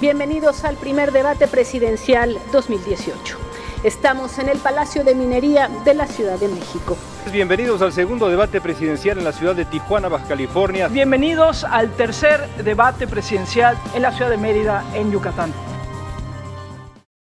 Bienvenidos al primer debate presidencial 2018. Estamos en el Palacio de Minería de la Ciudad de México. Bienvenidos al segundo debate presidencial en la ciudad de Tijuana, Baja California. Bienvenidos al tercer debate presidencial en la ciudad de Mérida, en Yucatán.